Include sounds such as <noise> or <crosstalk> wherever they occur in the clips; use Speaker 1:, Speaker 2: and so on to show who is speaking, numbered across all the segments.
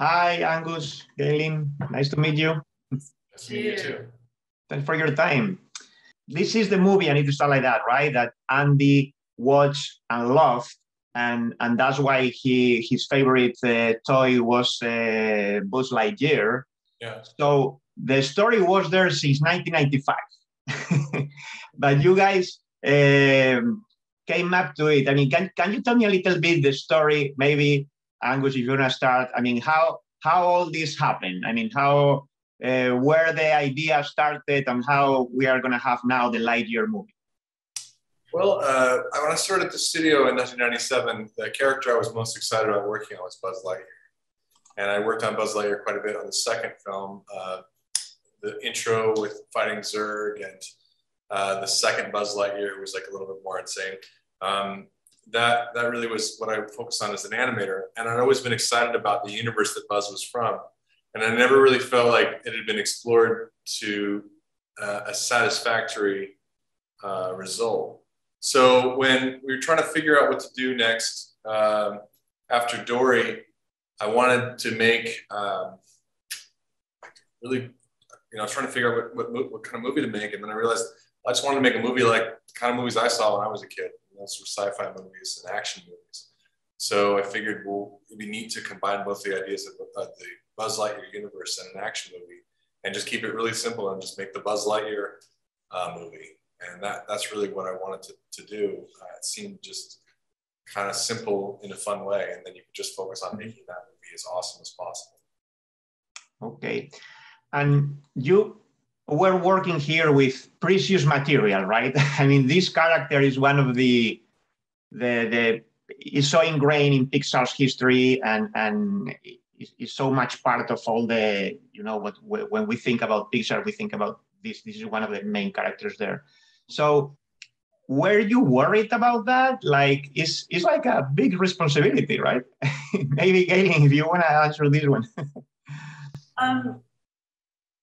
Speaker 1: Hi, Angus, Galyn. Nice to meet you.
Speaker 2: Nice to meet you too.
Speaker 1: Thanks for your time. This is the movie, I need to start like that, right? That Andy watched and loved. And, and that's why he his favorite uh, toy was uh, Buzz Lightyear.
Speaker 2: Yeah.
Speaker 1: So the story was there since 1995. <laughs> but you guys um, came up to it. I mean, can, can you tell me a little bit the story, maybe, Angus, if you want to start? I mean, how, how all this happened? I mean, how, uh, where the idea started and how we are going to have now the Lightyear movie?
Speaker 2: Well, uh, when I started the studio in 1997, the character I was most excited about working on was Buzz Lightyear. And I worked on Buzz Lightyear quite a bit on the second film, uh, the intro with fighting Zurg and uh, the second Buzz Lightyear was like a little bit more insane. Um, that that really was what I focused on as an animator, and I'd always been excited about the universe that Buzz was from, and I never really felt like it had been explored to uh, a satisfactory uh, result. So when we were trying to figure out what to do next um, after Dory, I wanted to make um, really, you know, I was trying to figure out what, what, what kind of movie to make, and then I realized I just wanted to make a movie like the kind of movies I saw when I was a kid. Those were sci-fi movies and action movies. So I figured, well, it'd be neat to combine both the ideas of uh, the Buzz Lightyear universe and an action movie, and just keep it really simple and just make the Buzz Lightyear uh, movie. And that that's really what I wanted to, to do. Uh, it seemed just kind of simple in a fun way, and then you could just focus on making that movie as awesome as possible.
Speaker 1: Okay, and you we're working here with precious material, right? <laughs> I mean, this character is one of the the the is so ingrained in Pixar's history and and is so much part of all the you know what when we think about Pixar, we think about this. This is one of the main characters there. So were you worried about that? Like, it's, it's like a big responsibility, right? <laughs> Maybe, Galyn, if you want to answer this one. <laughs>
Speaker 3: um,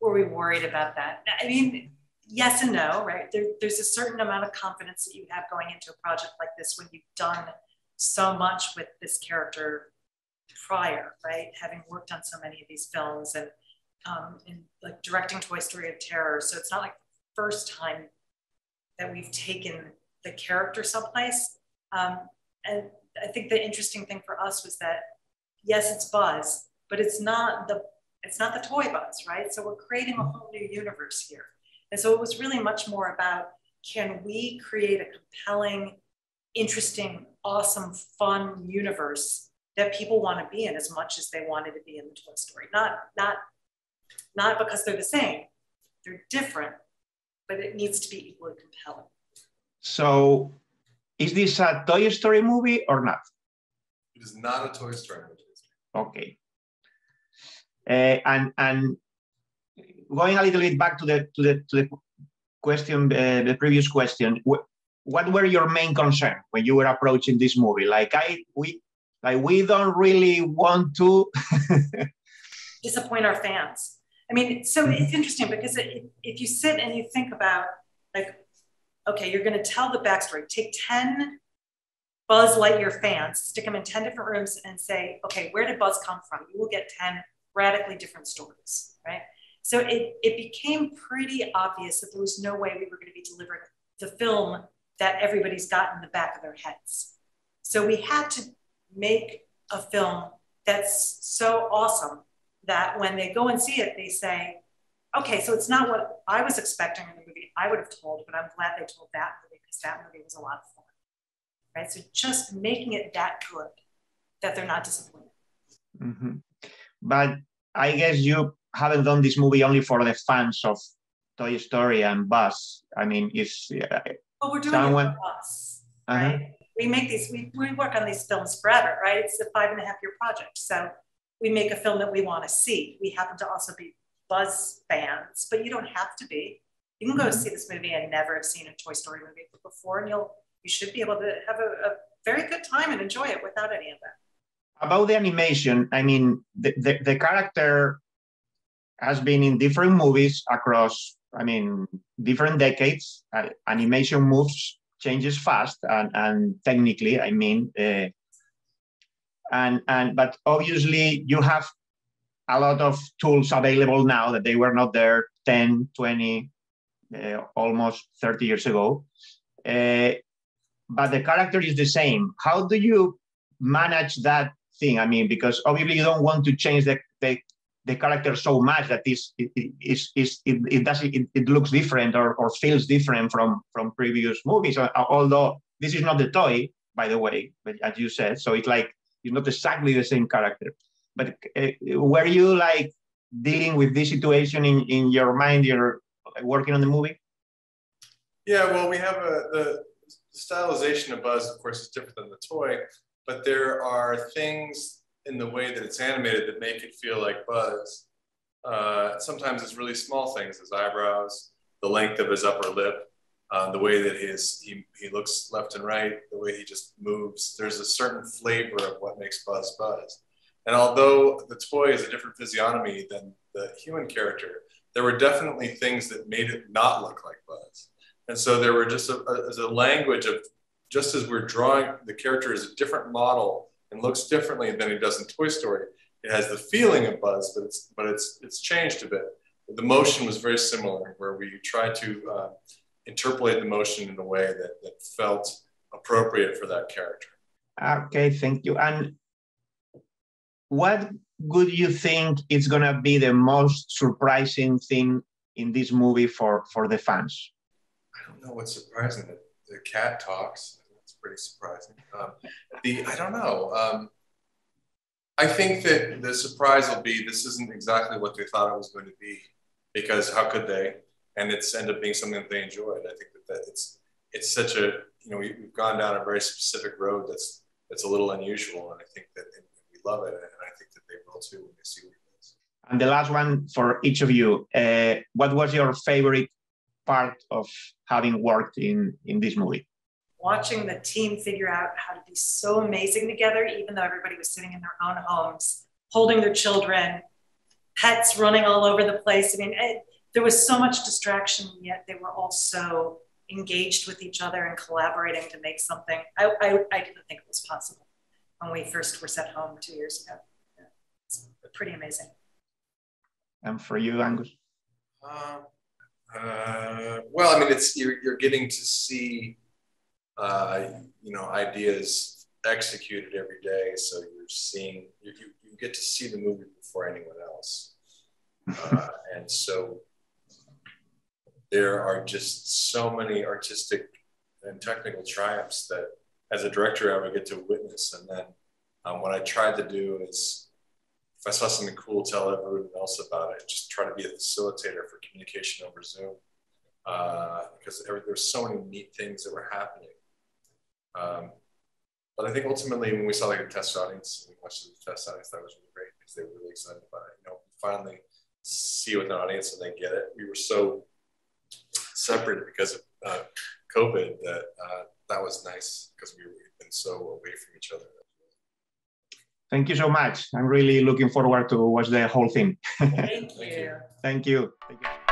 Speaker 3: were we worried about that? I mean, yes and no, right? There, there's a certain amount of confidence that you have going into a project like this when you've done so much with this character prior, right? Having worked on so many of these films and um, and like directing Toy Story of Terror. So it's not like the first time that we've taken the character someplace. Um, and I think the interesting thing for us was that yes, it's Buzz, but it's not the it's not the toy buzz, right? So we're creating a mm-hmm. whole new universe here. And so it was really much more about can we create a compelling, interesting, awesome, fun universe that people want to be in as much as they wanted to be in the Toy Story. Not, not, not because they're the same, they're different, but it needs to be equally compelling.
Speaker 1: So is this a Toy Story movie or not?
Speaker 2: It is not a Toy Story movie.
Speaker 1: Okay. Uh, and and going a little bit back to the to the to the question, uh, the previous question, wh what were your main concern when you were approaching this movie? Like I we like we don't really want to <laughs>
Speaker 3: disappoint our fans. I mean, so it's interesting because it, if you sit and you think about like, okay, you're going to tell the backstory. Take ten Buzz Lightyear fans, stick them in ten different rooms, and say, okay, where did Buzz come from? You will get ten radically different stories, right? So it, it became pretty obvious that there was no way we were going to be delivering the film that everybody's got in the back of their heads. So we had to make a film that's so awesome that when they go and see it, they say, okay, so it's not what I was expecting in the movie I would have told, but I'm glad they told that movie because that movie was a lot of fun. Right? So just making it that good that they're not disappointed.
Speaker 1: Mm-hmm. But I guess you haven't done this movie only for the fans of Toy Story and Buzz. I mean, it's
Speaker 3: uh, well, we're doing someone... it for us, uh-huh. right? We make these, we, we work on these films forever, right? It's a five and a half year project. So we make a film that we want to see. We happen to also be Buzz fans, but you don't have to be. You can go mm-hmm. see this movie and never have seen a Toy Story movie before, and you'll you should be able to have a, a very good time and enjoy it without any of that
Speaker 1: about the animation, I mean, the, the, the, character has been in different movies across, I mean, different decades. Uh, animation moves, changes fast, and, and technically, I mean, uh, and and but obviously you have a lot of tools available now that they were not there 10, 20, uh, almost 30 years ago. Uh, but the character is the same. How do you manage that thing? I mean, because obviously you don't want to change the, the, the character so much that this it, it, it does it, it looks different or, or feels different from from previous movies. Uh, although this is not the toy, by the way, but as you said, so it's like it's not exactly the same character. But uh, were you like dealing with this situation in, in your mind? You're working on the movie.
Speaker 2: Yeah, well, we have a the stylization of Buzz, of course, is different than the toy, but there are things in the way that it's animated that make it feel like Buzz. Uh, sometimes it's really small things, his eyebrows, the length of his upper lip, uh, the way that his he, he looks left and right, the way he just moves. There's a certain flavor of what makes Buzz Buzz. And although the toy is a different physiognomy than the human character, there were definitely things that made it not look like Buzz. And so there were just a, a, a language of just as we're drawing the character is a different model and looks differently than he does in Toy Story. It has the feeling of Buzz, but it's but it's it's changed a bit. The motion was very similar, where we tried to uh, interpolate the motion in a way that, that felt appropriate for that character.
Speaker 1: Okay, thank you. And what would you think is going to be the most surprising thing in this movie for for the fans?
Speaker 2: I don't know what's surprising. The, the cat talks. That's pretty surprising. Um, the I don't know. Um, I think that the surprise will be this isn't exactly what they thought it was going to be, because how could they? And it's ended up being something that they enjoyed. I think that, that it's it's such a you know we, have gone down a very specific road that's that's a little unusual, and I think that we love it, and I think that they will too when they see what it is.
Speaker 1: And the last one for each of you, uh, what was your favorite part of having worked in in this movie?
Speaker 3: Watching the team figure out how to be so amazing together, even though everybody was sitting in their own homes, holding their children, pets running all over the place. I mean, it, there was so much distraction, yet they were all so engaged with each other and collaborating to make something. I, I, I didn't think it was possible when we first were sent home two years ago. Yeah. It's pretty amazing.
Speaker 1: And for you, Angus?
Speaker 2: Um, uh, well, I mean, it's you're, you're getting to see, uh, you know, ideas executed every day. So you're seeing, you, you, get to see the movie before anyone else. Uh, and so there are just so many artistic and technical triumphs that as a director I would get to witness. And then um, what I tried to do is if I saw something cool, tell everyone else about it. Just try to be a facilitator for communication over Zoom uh, because there, there's so many neat things that were happening. Um, but I think ultimately, when we saw like a test audience, we watched the test audience, that was really great because they were really excited about it. You know, finally see with an audience and they get it. We were so separated because of uh, COVID that uh, that was nice because we, we've been so away from each other.
Speaker 1: Thank you so much. I'm really looking forward to watch the whole thing.
Speaker 3: Thank <laughs> you.
Speaker 1: Thank you. Thank you.